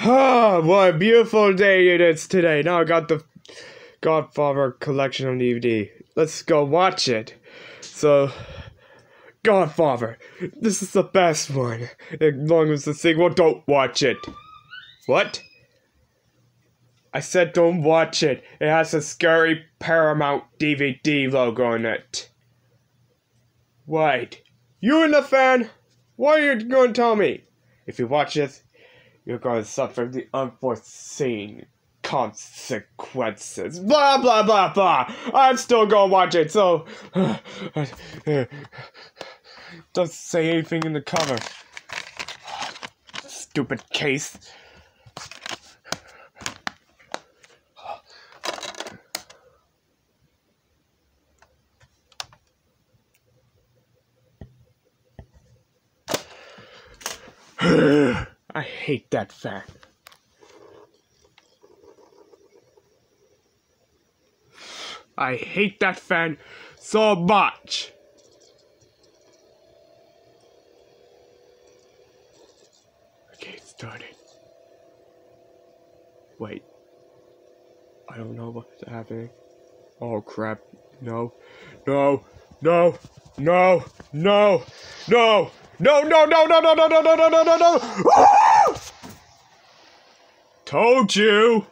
Ah, what a beautiful day it is today. Now I got the Godfather collection on DVD. Let's go watch it. So, Godfather, this is the best one. As long as the sequel, don't watch it. What? I said don't watch it. It has a scary Paramount DVD logo on it. Wait, you and the fan? What are you going to tell me? If you watch this, you're going to suffer the unforeseen consequences. Blah, blah, blah, blah. I'm still going to watch it, so. Doesn't say anything in the cover. Stupid case. I hate that fan. I hate that fan so much. Okay, it started. Wait. I don't know what's happening. Oh crap. No. No. No. No. No. No. No, no, no, no, no, no, no, no, no, no, no, no! Told you!